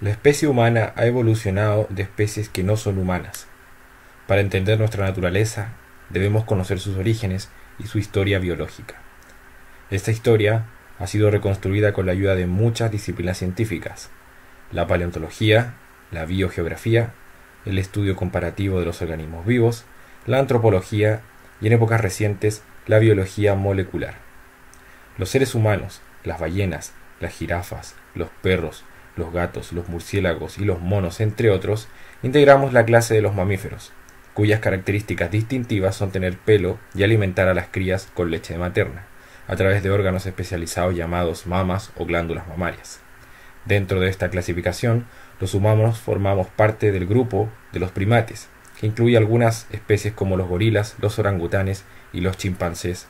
La especie humana ha evolucionado de especies que no son humanas. Para entender nuestra naturaleza, debemos conocer sus orígenes y su historia biológica. Esta historia ha sido reconstruida con la ayuda de muchas disciplinas científicas, la paleontología, la biogeografía, el estudio comparativo de los organismos vivos, la antropología y en épocas recientes la biología molecular. Los seres humanos, las ballenas, las jirafas, los perros, los gatos, los murciélagos y los monos, entre otros, integramos la clase de los mamíferos, cuyas características distintivas son tener pelo y alimentar a las crías con leche materna, a través de órganos especializados llamados mamas o glándulas mamarias. Dentro de esta clasificación, los humanos formamos parte del grupo de los primates, que incluye algunas especies como los gorilas, los orangutanes y los chimpancés,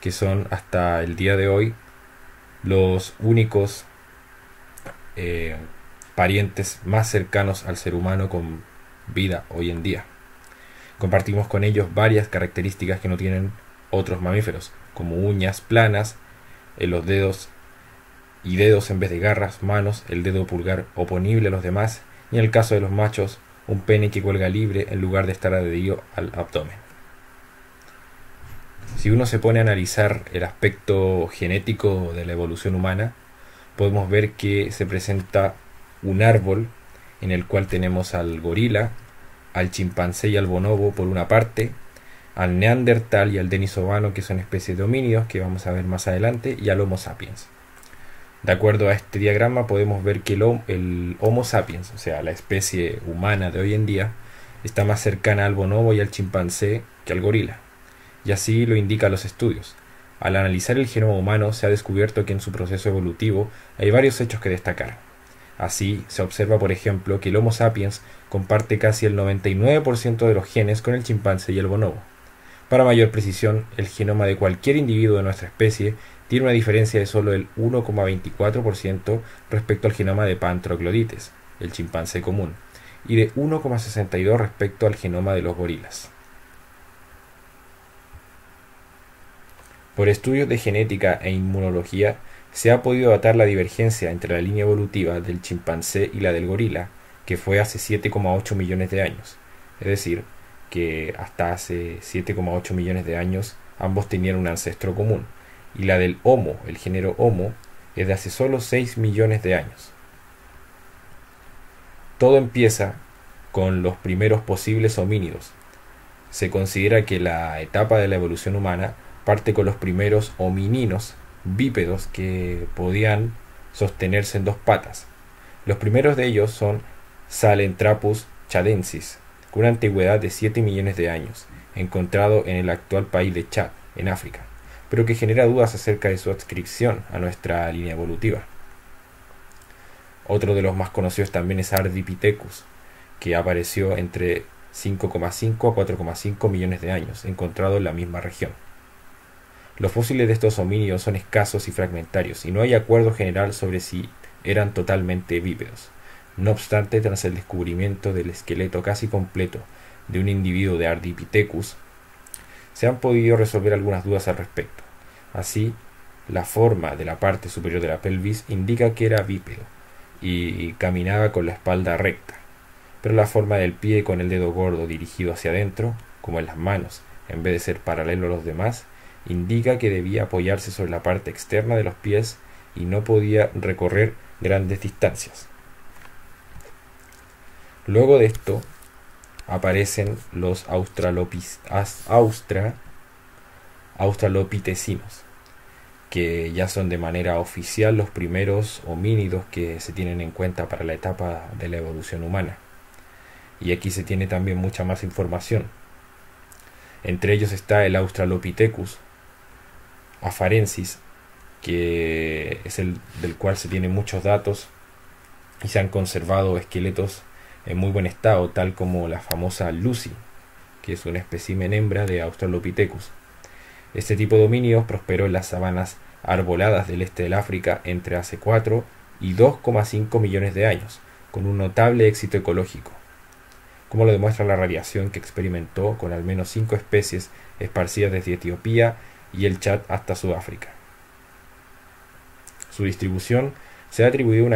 que son hasta el día de hoy los únicos eh, parientes más cercanos al ser humano con vida hoy en día. Compartimos con ellos varias características que no tienen otros mamíferos, como uñas planas en los dedos y dedos en vez de garras, manos, el dedo pulgar oponible a los demás, y en el caso de los machos, un pene que cuelga libre en lugar de estar adherido al abdomen. Si uno se pone a analizar el aspecto genético de la evolución humana, podemos ver que se presenta un árbol en el cual tenemos al gorila, al chimpancé y al bonobo por una parte, al neandertal y al denisovano que son especies de homínidos que vamos a ver más adelante y al homo sapiens. De acuerdo a este diagrama podemos ver que el, Homo sapiens, o sea, la especie humana de hoy en día, está más cercana al bonobo y al chimpancé que al gorila. Y así lo indican los estudios. Al analizar el genoma humano se ha descubierto que en su proceso evolutivo hay varios hechos que destacar. Así, se observa, por ejemplo, que el Homo sapiens comparte casi el 99% de los genes con el chimpancé y el bonobo. Para mayor precisión, el genoma de cualquier individuo de nuestra especie tiene una diferencia de solo el 1,24% respecto al genoma de Pantroglodites, el chimpancé común, y de 1,62 respecto al genoma de los gorilas. Por estudios de genética e inmunología se ha podido datar la divergencia entre la línea evolutiva del chimpancé y la del gorila, que fue hace 7,8 millones de años. Es decir, que hasta hace 7,8 millones de años ambos tenían un ancestro común y la del Homo, el género Homo, es de hace solo 6 millones de años. Todo empieza con los primeros posibles homínidos. Se considera que la etapa de la evolución humana parte con los primeros homininos bípedos que podían sostenerse en dos patas. Los primeros de ellos son Salentrapus chadensis, con una antigüedad de 7 millones de años, encontrado en el actual país de Chad, en África pero que genera dudas acerca de su adscripción a nuestra línea evolutiva. Otro de los más conocidos también es Ardipithecus, que apareció entre 5,5 a 4,5 millones de años, encontrado en la misma región. Los fósiles de estos homínidos son escasos y fragmentarios, y no hay acuerdo general sobre si eran totalmente bípedos. No obstante, tras el descubrimiento del esqueleto casi completo de un individuo de Ardipithecus, se han podido resolver algunas dudas al respecto. Así, la forma de la parte superior de la pelvis indica que era bípedo y caminaba con la espalda recta, pero la forma del pie con el dedo gordo dirigido hacia adentro, como en las manos, en vez de ser paralelo a los demás, indica que debía apoyarse sobre la parte externa de los pies y no podía recorrer grandes distancias. Luego de esto, aparecen los austra, australopitecinos, que ya son de manera oficial los primeros homínidos que se tienen en cuenta para la etapa de la evolución humana. Y aquí se tiene también mucha más información. Entre ellos está el Australopithecus afarensis, que es el del cual se tienen muchos datos y se han conservado esqueletos en muy buen estado, tal como la famosa Lucy, que es un espécimen hembra de Australopithecus. Este tipo de homínidos prosperó en las sabanas arboladas del este del África entre hace 4 y 2,5 millones de años, con un notable éxito ecológico, como lo demuestra la radiación que experimentó con al menos 5 especies esparcidas desde Etiopía y el Chad hasta Sudáfrica. Su distribución Se ha atribuido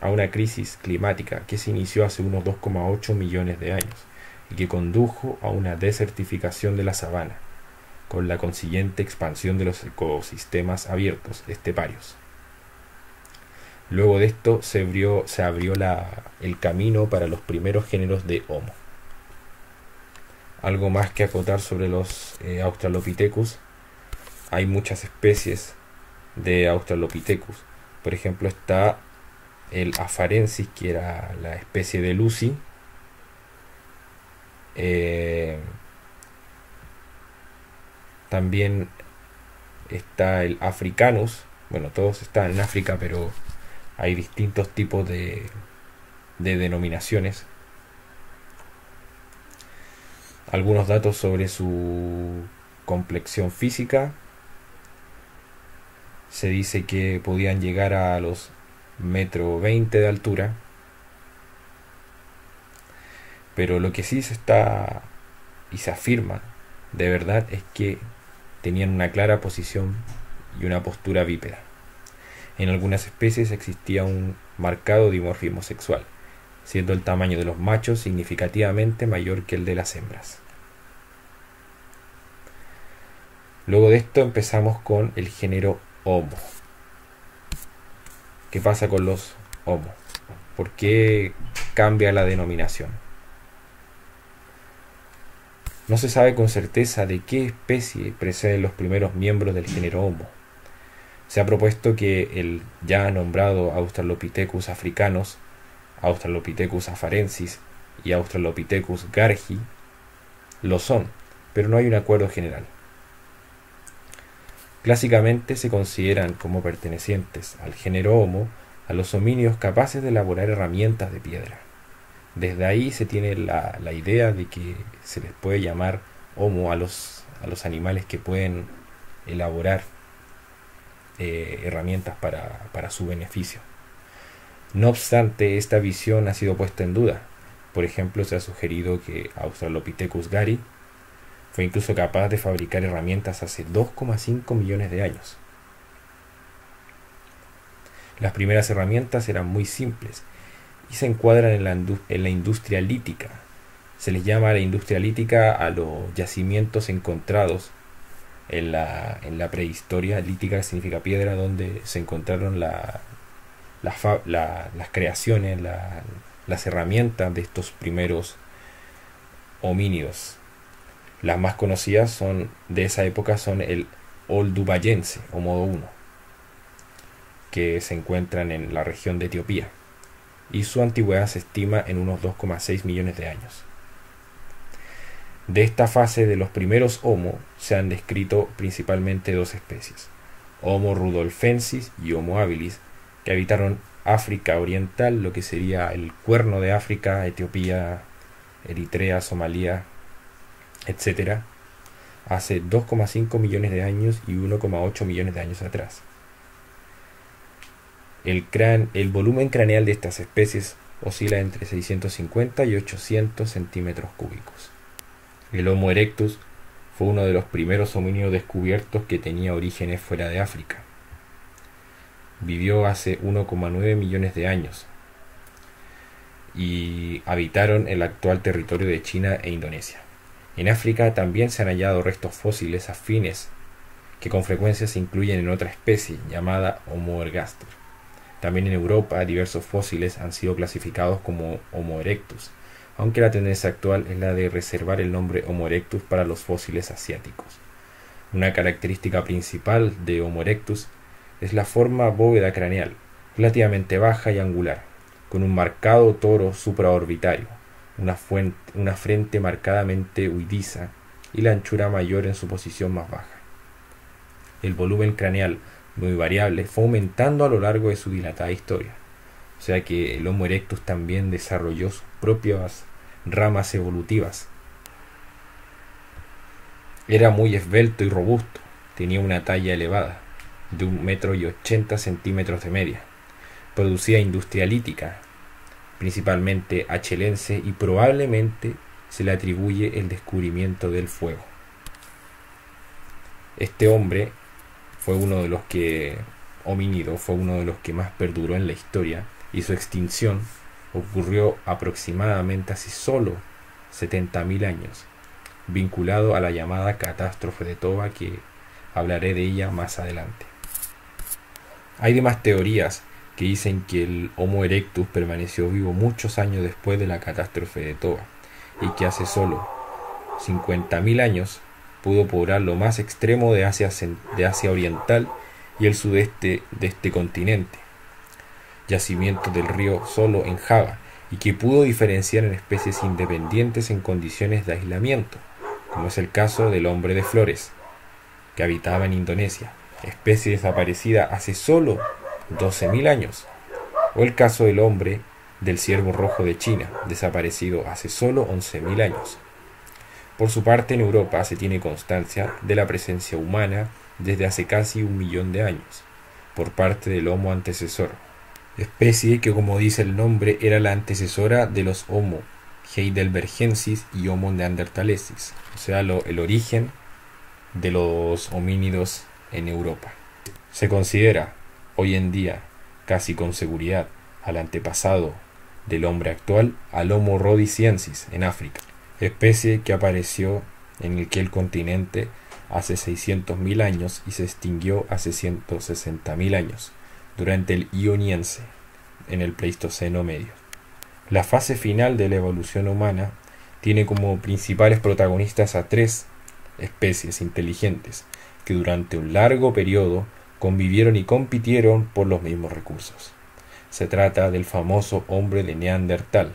a una crisis climática que se inició hace unos 2,8 millones de años y que condujo a una desertificación de la sabana, con la consiguiente expansión de los ecosistemas abiertos esteparios. Luego de esto se abrió, se abrió el camino para los primeros géneros de Homo. Algo más que acotar sobre los eh, Australopithecus. Hay muchas especies de Australopithecus. Por ejemplo está el Afarensis, que era la especie de Lucy. Eh, también está el Africanus. Bueno, todos están en África, pero hay distintos tipos de, de denominaciones. Algunos datos sobre su complexión física. Se dice que podían llegar a los metro 20 de altura. Pero lo que sí se está y se afirma de verdad es que tenían una clara posición y una postura bípeda. En algunas especies existía un marcado dimorfismo sexual, siendo el tamaño de los machos significativamente mayor que el de las hembras. Luego de esto empezamos con el género Homo. ¿Qué pasa con los Homo? ¿Por qué cambia la denominación? No se sabe con certeza de qué especie preceden los primeros miembros del género Homo se ha propuesto que el ya nombrado Australopithecus africanos, Australopithecus afarensis y Australopithecus gargi lo son, pero no hay un acuerdo general. Clásicamente se consideran como pertenecientes al género Homo a los homínidos capaces de elaborar herramientas de piedra. Desde ahí se tiene la, la idea de que se les puede llamar Homo a los, a los animales que pueden elaborar eh, herramientas para, para su beneficio. No obstante, esta visión ha sido puesta en duda. Por ejemplo, se ha sugerido que Australopithecus gari fue incluso capaz de fabricar herramientas hace 2,5 millones de años. Las primeras herramientas eran muy simples y se encuadran en la, industria lítica. Se les llama la industria lítica a los yacimientos encontrados en la, prehistoria, lítica significa piedra, donde se encontraron la, las creaciones, las herramientas de estos primeros homínidos. Las más conocidas son de esa época son el Oldubayense o modo 1, que se encuentran en la región de Etiopía, y su antigüedad se estima en unos 2,6 millones de años. De esta fase de los primeros Homo se han descrito principalmente dos especies, Homo rudolfensis y Homo habilis, que habitaron África Oriental, lo que sería el cuerno de África, Etiopía, Eritrea, Somalia, etc., hace 2,5 millones de años y 1,8 millones de años atrás. El, el volumen craneal de estas especies oscila entre 650 y 800 centímetros cúbicos. El Homo erectus fue uno de los primeros homínidos descubiertos que tenía orígenes fuera de África. Vivió hace 1,9 millones de años y habitaron el actual territorio de China e Indonesia. En África también se han hallado restos fósiles afines que con frecuencia se incluyen en otra especie llamada Homo ergaster. También en Europa diversos fósiles han sido clasificados como Homo erectus, aunque la tendencia actual es la de reservar el nombre Homo erectus para los fósiles asiáticos. Una característica principal de Homo erectus es la forma bóveda craneal, relativamente baja y angular, con un marcado toro supraorbitario, una, una frente marcadamente huidiza y la anchura mayor en su posición más baja. El volumen craneal, muy variable, fue aumentando a lo largo de su dilatada historia, o sea que el Homo erectus también desarrolló sus propias ramas evolutivas. Era muy esbelto y robusto, tenía una talla elevada, de un metro y ochenta centímetros de media. Producía industria lítica, principalmente achelense, y probablemente se le atribuye el descubrimiento del fuego. Este hombre fue uno de los que homínido fue uno de los que más perduró en la historia y su extinción ocurrió aproximadamente hace solo 70.000 años, vinculado a la llamada catástrofe de Toba que hablaré de ella más adelante. Hay demás teorías que dicen que el Homo erectus permaneció vivo muchos años después de la catástrofe de Toba y que hace solo 50.000 años pudo poblar lo más extremo de Asia, de Asia Oriental y el sudeste de este continente, yacimiento del río Solo en Java, y que pudo diferenciar en especies independientes en condiciones de aislamiento, como es el caso del hombre de flores, que habitaba en Indonesia, especie desaparecida hace solo 12.000 años, o el caso del hombre del ciervo rojo de China, desaparecido hace solo 11.000 años. Por su parte, en Europa se tiene constancia de la presencia humana desde hace casi un millón de años, por parte del Homo antecesor, especie que como dice el nombre era la antecesora de los Homo heidelbergensis y Homo neanderthalensis, o sea, el origen de los homínidos en Europa. Se considera hoy en día casi con seguridad al antepasado del hombre actual al Homo rhodesiensis en África, especie que apareció en aquel continente hace 600.000 años y se extinguió hace 160.000 años, durante el Ioniense, en el Pleistoceno medio. La fase final de la evolución humana tiene como principales protagonistas a tres especies inteligentes que durante un largo periodo convivieron y compitieron por los mismos recursos. Se trata del famoso hombre de Neandertal,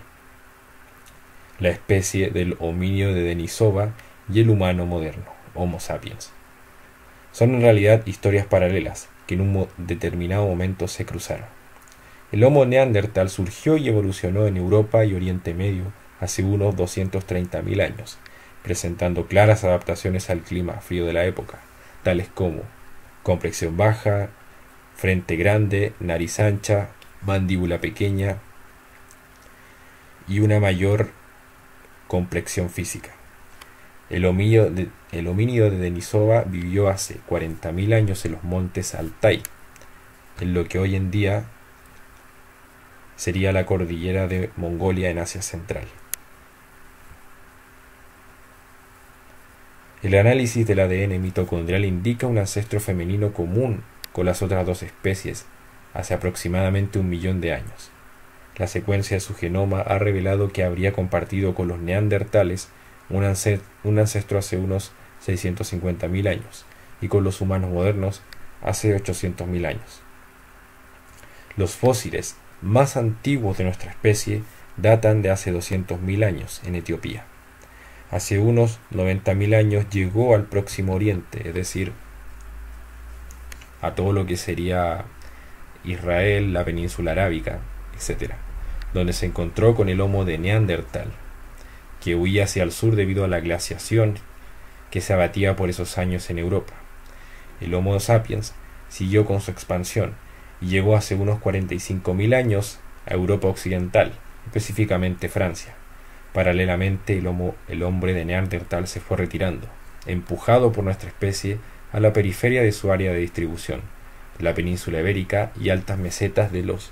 la especie del hominio de Denisova y el humano moderno, Homo sapiens. Son en realidad historias paralelas que en un determinado momento se cruzaron. El Homo neandertal surgió y evolucionó en Europa y Oriente Medio hace unos 230.000 años, presentando claras adaptaciones al clima frío de la época, tales como complexión baja, frente grande, nariz ancha, mandíbula pequeña y una mayor complexión física. El homínido de, el homínido de Denisova vivió hace 40.000 años en los montes Altai, en lo que hoy en día sería la cordillera de Mongolia en Asia Central. El análisis del ADN mitocondrial indica un ancestro femenino común con las otras dos especies hace aproximadamente un millón de años. La secuencia de su genoma ha revelado que habría compartido con los neandertales un, ancestro hace unos 650.000 años y con los humanos modernos hace 800.000 años. Los fósiles más antiguos de nuestra especie datan de hace 200.000 años en Etiopía hace unos 90.000 años llegó al Próximo Oriente, es decir, a todo lo que sería Israel, la península arábica, etc., donde se encontró con el Homo de Neandertal, que huía hacia el sur debido a la glaciación que se abatía por esos años en Europa. El Homo sapiens siguió con su expansión y llegó hace unos 45.000 años a Europa Occidental, específicamente Francia. Paralelamente, el, hombre de Neandertal se fue retirando, empujado por nuestra especie a la periferia de su área de distribución, la península ibérica y altas mesetas de los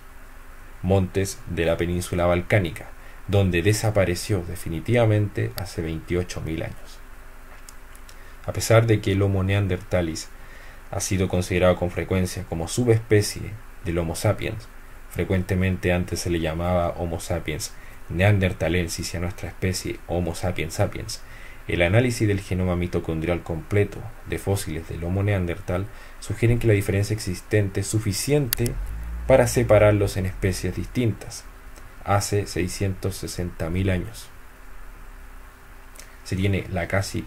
montes de la península balcánica, donde desapareció definitivamente hace 28.000 años. A pesar de que el Homo neandertalis ha sido considerado con frecuencia como subespecie del Homo sapiens, frecuentemente antes se le llamaba Homo sapiens neandertalensis y a nuestra especie Homo sapiens sapiens, el análisis del genoma mitocondrial completo de fósiles del Homo neandertal sugieren que la diferencia existente es suficiente para separarlos en especies distintas, hace 660.000 años. Se tiene la casi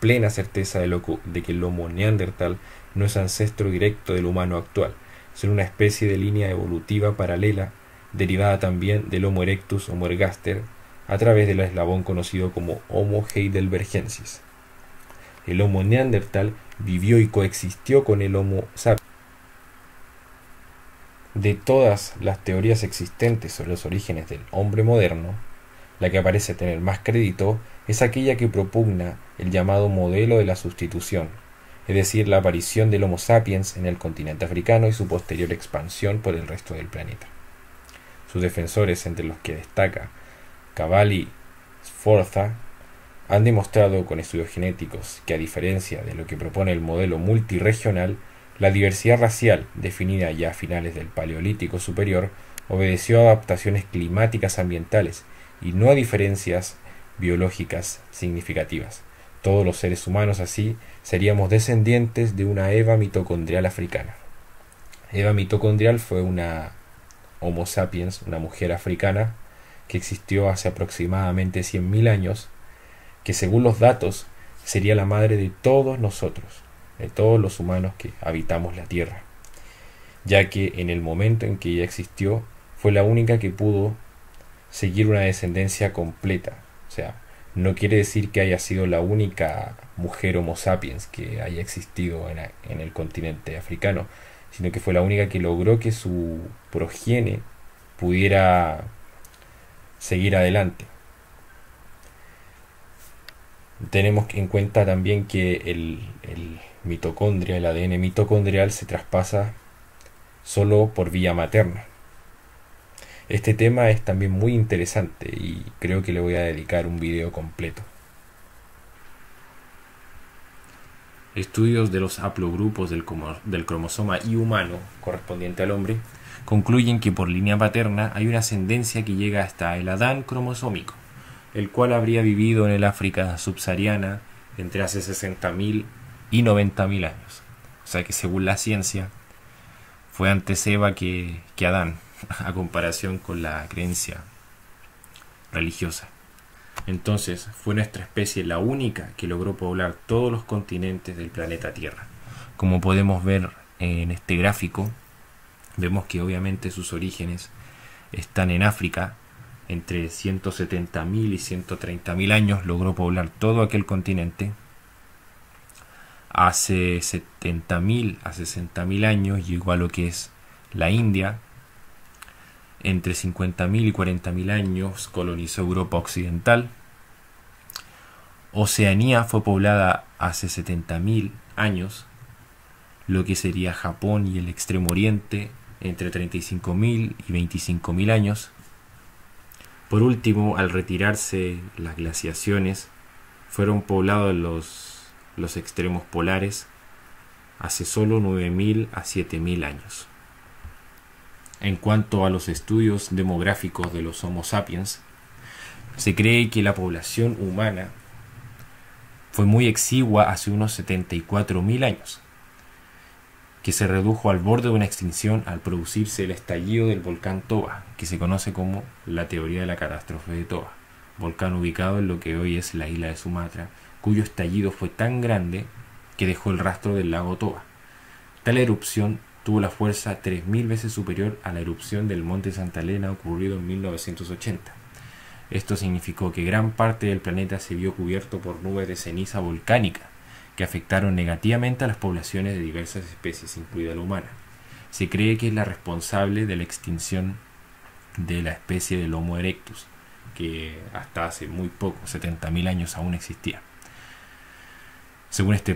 plena certeza de, de que el Homo neandertal no es ancestro directo del humano actual, sino una especie de línea evolutiva paralela derivada también del Homo erectus Homo ergaster a través del eslabón conocido como Homo heidelbergensis. El Homo neandertal vivió y coexistió con el Homo sapiens. De todas las teorías existentes sobre los orígenes del hombre moderno, la que parece tener más crédito es aquella que propugna el llamado modelo de la sustitución, es decir, la aparición del Homo sapiens en el continente africano y su posterior expansión por el resto del planeta. Sus defensores, entre los que destaca Cavalli Sforza, han demostrado con estudios genéticos que a diferencia de lo que propone el modelo multiregional, la diversidad racial, definida ya a finales del Paleolítico Superior, obedeció a adaptaciones climáticas ambientales y no a diferencias biológicas significativas. Todos los seres humanos así seríamos descendientes de una Eva mitocondrial africana. Eva mitocondrial fue una Homo sapiens, una mujer africana, que existió hace aproximadamente 100.000 años, que según los datos sería la madre de todos nosotros, de todos los humanos que habitamos la Tierra, ya que en el momento en que ella existió fue la única que pudo seguir una descendencia completa, o sea, no quiere decir que haya sido la única mujer Homo sapiens que haya existido en, el continente africano, sino que fue la única que logró que su progenie pudiera seguir adelante. Tenemos en cuenta también que el, mitocondria, el ADN mitocondrial se traspasa solo por vía materna. Este tema es también muy interesante y creo que le voy a dedicar un video completo. Estudios de los haplogrupos del, cromosoma Y humano correspondiente al hombre concluyen que por línea paterna hay una ascendencia que llega hasta el Adán cromosómico, el cual habría vivido en el África subsahariana entre hace 60.000 y 90.000 años. O sea que según la ciencia fue antes Eva que, que Adán, a comparación con la creencia religiosa. Entonces fue nuestra especie la única que logró poblar todos los continentes del planeta Tierra. Como podemos ver en este gráfico, vemos que obviamente sus orígenes están en África. Entre 170.000 y 130.000 años logró poblar todo aquel continente. Hace 70.000 a 60.000 años llegó a lo que es la India, entre 50.000 y 40.000 años colonizó Europa Occidental. Oceanía fue poblada hace 70.000 años, lo que sería Japón y el Extremo Oriente entre 35.000 y 25.000 años. Por último, al retirarse las glaciaciones, fueron poblados los, los extremos polares hace solo 9.000 a 7.000 años. En cuanto a los estudios demográficos de los Homo sapiens, se cree que la población humana fue muy exigua hace unos 74.000 años, que se redujo al borde de una extinción al producirse el estallido del volcán Toba, que se conoce como la teoría de la catástrofe de Toba, volcán ubicado en lo que hoy es la isla de Sumatra, cuyo estallido fue tan grande que dejó el rastro del lago Toba. Tal erupción tuvo la fuerza 3.000 veces superior a la erupción del monte Santa Elena ocurrido en 1980. Esto significó que gran parte del planeta se vio cubierto por nubes de ceniza volcánica que afectaron negativamente a las poblaciones de diversas especies, incluida la humana. Se cree que es la responsable de la extinción de la especie del Homo erectus, que hasta hace muy poco, 70.000 años, aún existía. Según este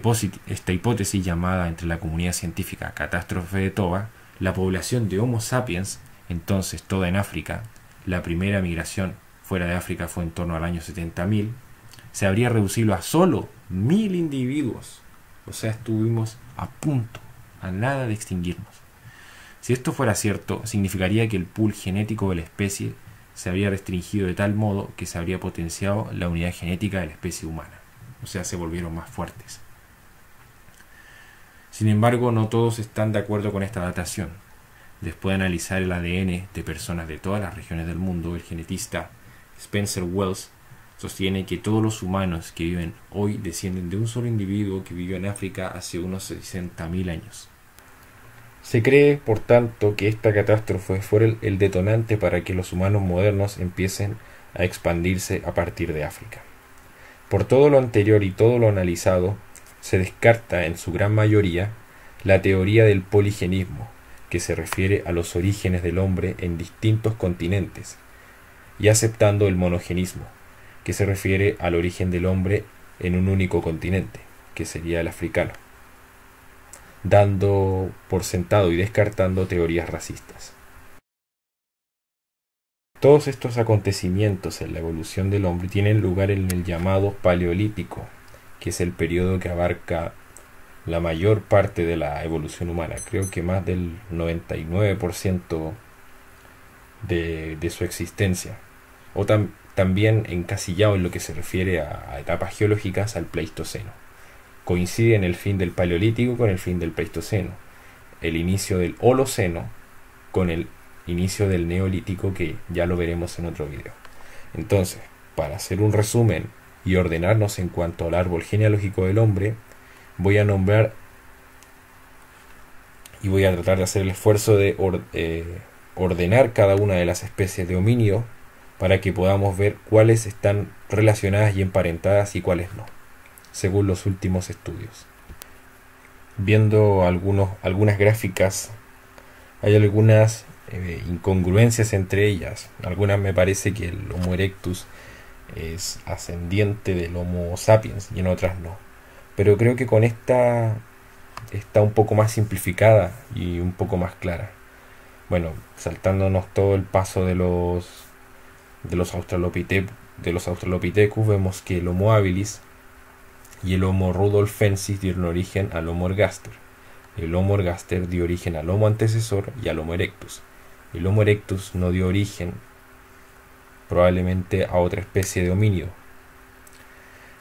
esta hipótesis llamada entre la comunidad científica catástrofe de Toba, la población de Homo sapiens, entonces toda en África, la primera migración fuera de África fue en torno al año 70.000, se habría reducido a solo mil individuos. O sea, estuvimos a punto, a nada de extinguirnos. Si esto fuera cierto, significaría que el pool genético de la especie se habría restringido de tal modo que se habría potenciado la unidad genética de la especie humana o sea, se volvieron más fuertes. Sin embargo, no todos están de acuerdo con esta datación. Después de analizar el ADN de personas de todas las regiones del mundo, el genetista Spencer Wells sostiene que todos los humanos que viven hoy descienden de un solo individuo que vivió en África hace unos 60.000 años. Se cree, por tanto, que esta catástrofe fue el detonante para que los humanos modernos empiecen a expandirse a partir de África. Por todo lo anterior y todo lo analizado, se descarta en su gran mayoría la teoría del poligenismo, que se refiere a los orígenes del hombre en distintos continentes, y aceptando el monogenismo, que se refiere al origen del hombre en un único continente, que sería el africano. dando por sentado y descartando teorías racistas. Todos estos acontecimientos en la evolución del hombre tienen lugar en el llamado Paleolítico, que es el periodo que abarca la mayor parte de la evolución humana, creo que más del 99% de, de su existencia, o también encasillado en lo que se refiere a, etapas geológicas al Pleistoceno. Coincide en el fin del Paleolítico con el fin del Pleistoceno, el inicio del Holoceno con el inicio del Neolítico que ya lo veremos en otro video. Entonces, para hacer un resumen y ordenarnos en cuanto al árbol genealógico del hombre, voy a nombrar y voy a tratar de hacer el esfuerzo de eh, ordenar cada una de las especies de homínidos para que podamos ver cuáles están relacionadas y emparentadas y cuáles no, según los últimos estudios. Viendo algunos, algunas gráficas, hay algunas eh, incongruencias entre ellas. Algunas me parece que el Homo erectus es ascendiente del Homo sapiens y en otras no. Pero creo que con esta está un poco más simplificada y un poco más clara. Bueno, saltándonos todo el paso de los de los de los australopithecus vemos que el Homo habilis y el Homo rudolfensis dieron origen al Homo ergaster. El Homo ergaster dio origen al Homo antecesor y al Homo erectus. El Homo erectus no dio origen probablemente a otra especie de homínido,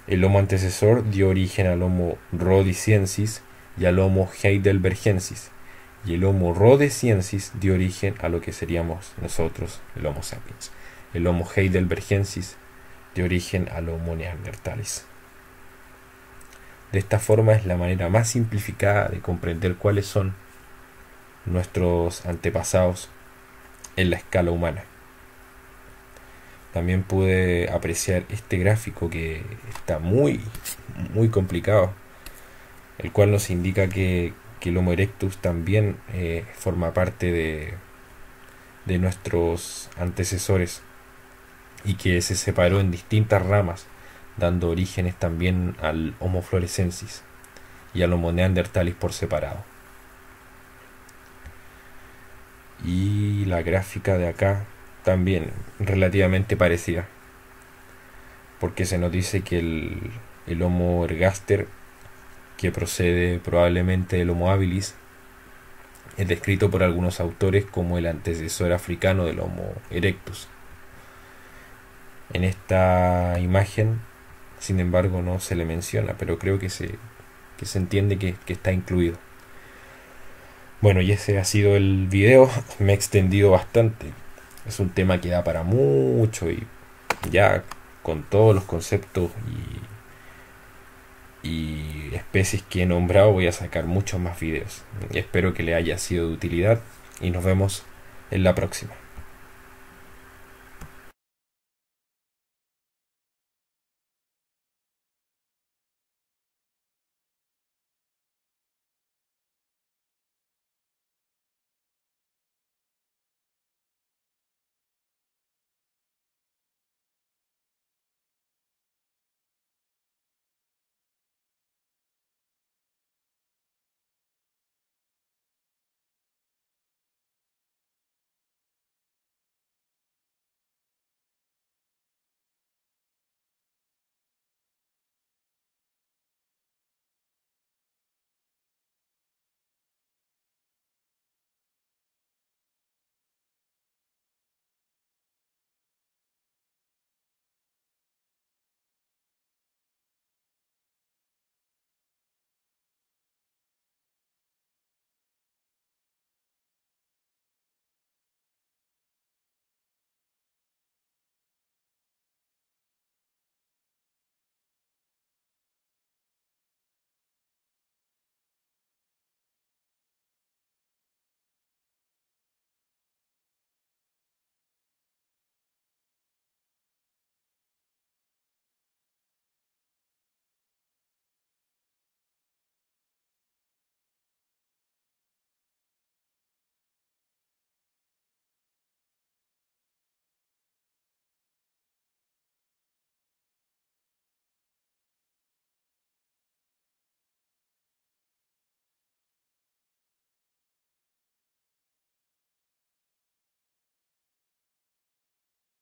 el Homo antecesor dio origen al Homo rhodesiensis y al Homo heidelbergensis, y el Homo rhodesiensis dio origen a lo que seríamos nosotros, el Homo sapiens. El Homo heidelbergensis dio origen al Homo neanderthalis. De esta forma es la manera más simplificada de comprender cuáles son nuestros antepasados en la escala humana también pude apreciar este gráfico que está muy, muy complicado, el cual nos indica que, el Homo erectus también eh, forma parte de, de nuestros antecesores y que se separó en distintas ramas, dando orígenes también al Homo florescensis y al Homo neanderthalis por separado. Y la gráfica de acá también relativamente parecida. Porque se nos dice que el, Homo ergaster, que procede probablemente del Homo habilis, es descrito por algunos autores como el antecesor africano del Homo erectus. En esta imagen, sin embargo, no se le menciona, pero creo que se, que se entiende que, que está incluido. Bueno, y ese ha sido el video. Me he extendido bastante es un tema que da para mucho y ya con todos los conceptos y, especies que he nombrado voy a sacar muchos más videos. Espero que le haya sido de utilidad y nos vemos en la próxima.